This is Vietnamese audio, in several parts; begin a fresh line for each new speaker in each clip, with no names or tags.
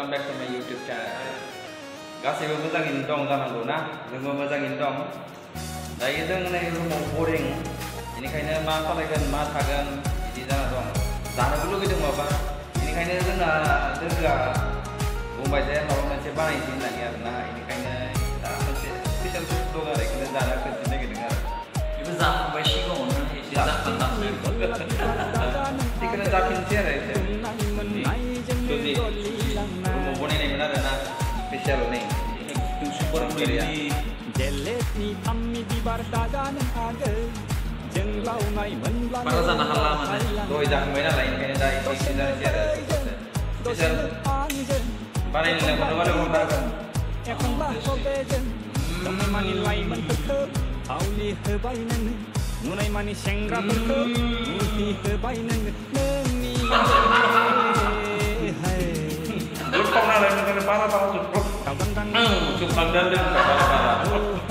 Welcome back to my YouTube channel गासैबो मोजाङैनो दं जानांगौ ना जोंबो मोजाङैनो दं दायो जों नै रुमाव बरिं बेनिखायनो मा खालायगोन मा थागोन बिदि जाना दं जानोबो लुगैदों माबा बेनिखायनो जोंना लोगोआ बुंबाय जे माबा मोनसे बानायनोसै होननानै आरोना बेनिखायनो दा मोनसे स्पेसियेल फुड दं आरो बेखौनो जानो खोन्थिनो नागिरदों आरो
이거
Batasan na halaman là Doi jak may
na lain kaya dai kaya
sila siya dai. Bisal. Para ini lang kung wala mong bagan. Mani lai man perkep, auli hebai nang, nunai mani sengra perkep, multi hebai nang, nang ni. Lupa mana lain kena para para cukup. Kau kandang, cukup kandang dan para para.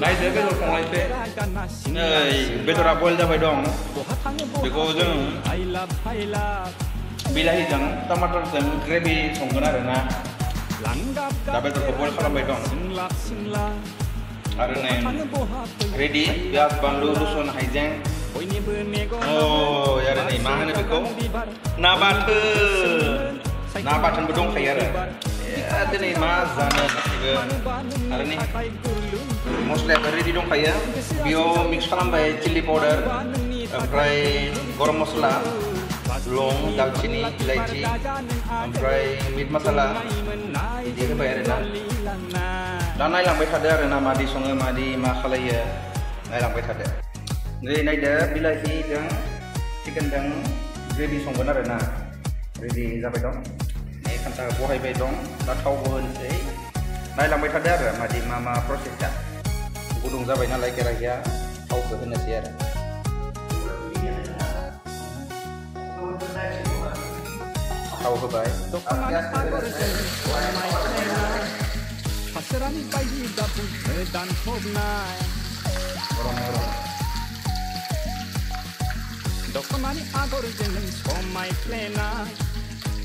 Lai deh bedor kong lai teh Nei, bedor apol dah bedong Beko jeng
아이라 파이라
bilahi jang tomato jang gravy songgana rena
랑갑
da bedor ko bol khalam bedong
승랍 승라
are ne
하는 보하
ready piaz bandu rusun haijeng
보이니 브메고
oh ya ne ma hane beko na batu na batun bedong kaya re ada nih mazan juga ada nih mostly ready dong kaya bio mix kalam bay chili powder fry garam masala long dalchini ilaichi fry meat masala ini ke bayar na dan ai lang bay thada na madi songa madi makhalaya ai lang bay thada jadi nai da bilahi dang chicken dang gravy song benar na ready sampai dong ಅಂತ ಬಹೈಬೈ दं दा थावबो होनोसै नायलांबाय थादो आरो मादि मा मा प्रसेसा गुदुं जाबाय नालाय केराहिया थावखौ होनोसै आरो थाव होबाय
हासारानि बायदि गाबु दानफबनाय
गरम गरम
दख'नानि आगरजों समायफ्लेनाय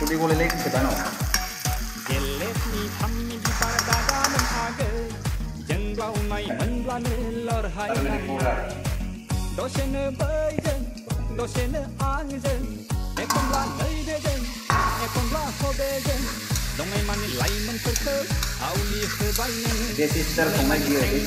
துடிகோலிலேயும் đi Doshene lấy doshene angden, e kom la leiden,
e kom This is sir, kung may giyo, this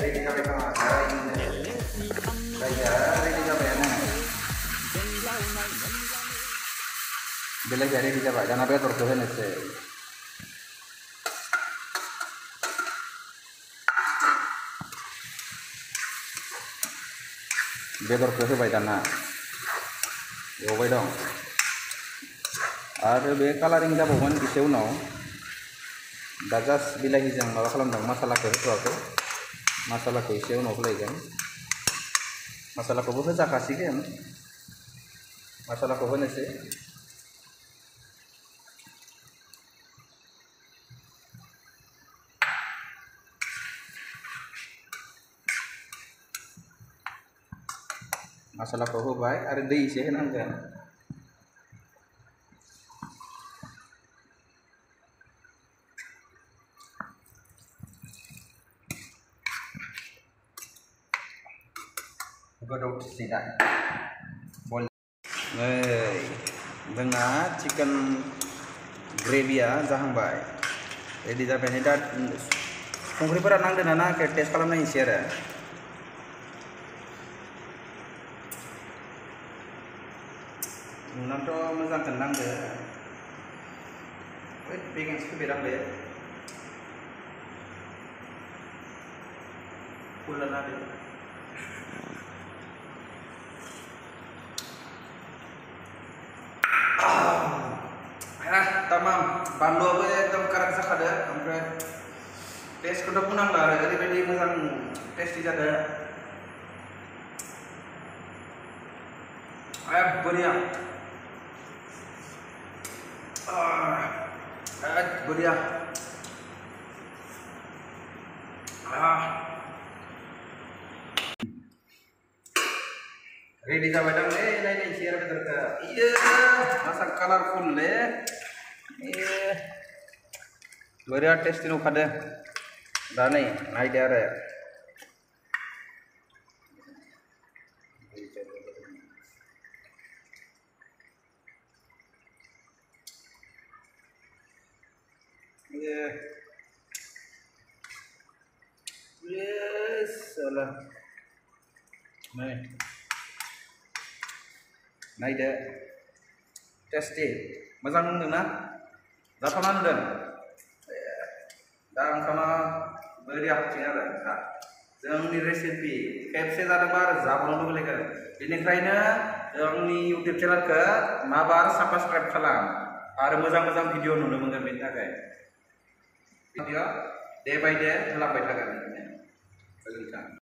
Bila jadi kita bayar Jangan bayar tertuhan itu बेदरखौ होबाय दाना एवबाय दं आरो बे कालारिं जाबावगोन एसे उनाव दा जास्ट बिलाहिजों माबा खालामदों मसालाखौ होथ'वाखै मसालाखौ एसे उनाव होलायगोन मसालाखौबो होजाखासिगोन मसालाखौ होनोसै मस्लाखौ होबाय आरो दै एसे होनांगोन गोदौथि दा बयल नै जोंना चिकेन ग्रेभिया जाहांबाय रेडि जाबाय नै दा संख्रिफोरा ना टेस्ट खालामनायनोसै आरो नुनानैथ' मोजांखौनो नांदो ओइ बेगेंसो फैबायदांलै फुल लादो Ah, tamam. बानलुआबो एकदम कारेक्ट जाखादो ओमफ्राय टेस्टखौथ' बुंनांला आरो ओरैबायदि मोजां टेस्टि जादो Ah, eh, gue ya Ah. Ready dah madam. Eh, ini ini share betul ke? Iya, masa colorful le. Eh. Dua dia testin ukadah. Dah nih, naik dia salah. Nih. नायदो टेस्टि जाथावना नुदों दा ओंखामा बोरै हाबथिं आरो दा जोंनि रेसिपि खेबसे जादोंबा आरो जाबावनो लुबैलायगोन जोंनि इउटुब चेनेलखौ माबार साबस्क्राइब खालाम आरो मोजां मोजां भिडिअ नुनो मोनगोन बेनि थाखाय video day by day telah baca.